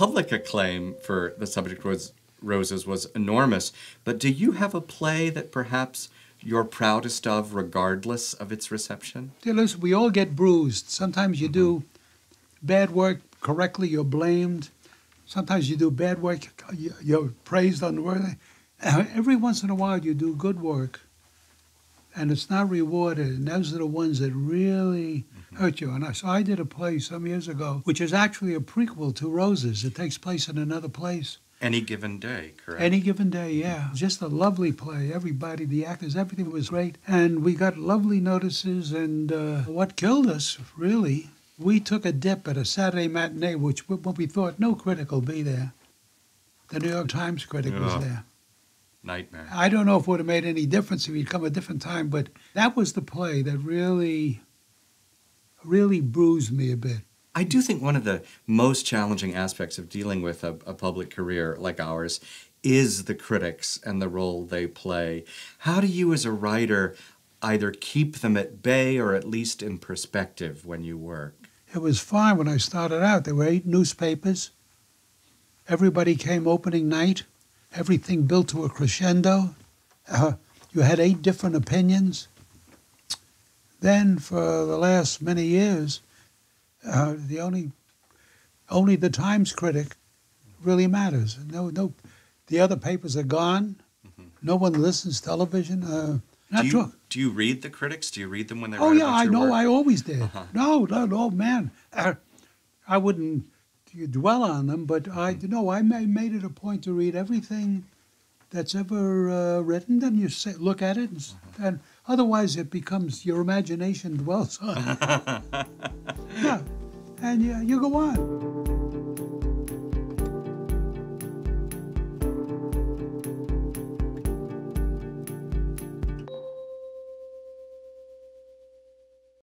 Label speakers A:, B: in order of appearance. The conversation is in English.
A: public acclaim for the subject was roses was enormous. But do you have a play that perhaps you're proudest of, regardless of its reception?
B: Yeah, listen, we all get bruised. Sometimes you do mm-hmm. bad work correctly, you're blamed. Sometimes you do bad work, you- you're praised unworthy. Every once in a while, you do good work, and it's not rewarded. And those are the ones that really hurt you. And I, so I did a play some years ago, which is actually a prequel to Roses. It takes place in another place.
A: Any given day, correct?
B: Any given day, yeah. Just a lovely play. Everybody, the actors, everything was great. And we got lovely notices. And uh, what killed us, really, we took a dip at a Saturday matinee, which w- when we thought no critic will be there. The New York Times critic was there.
A: Nightmare.
B: I don't know if it would have made any difference if he'd come a different time, but that was the play that really, really bruised me a bit.
A: I do think one of the most challenging aspects of dealing with a, a public career like ours is the critics and the role they play. How do you, as a writer, either keep them at bay or at least in perspective when you work?
B: It was fine when I started out. There were eight newspapers. Everybody came opening night. Everything built to a crescendo. Uh, you had eight different opinions. Then, for the last many years, uh, the only only the Times critic really matters. No, no, the other papers are gone. No one listens to television. Uh, not
A: do you,
B: true.
A: Do you read the critics? Do you read them when they're?
B: Oh yeah, I know.
A: work?
B: I always did.
A: Uh-huh.
B: No, no, no, man. Uh, I wouldn't dwell on them, but I
A: Mm-hmm.
B: no. I made it a point to read everything that's ever uh, written. Then you say, look at it, and,
A: Uh-huh.
B: and otherwise it becomes your imagination dwells on. it. yeah, and you, you go on.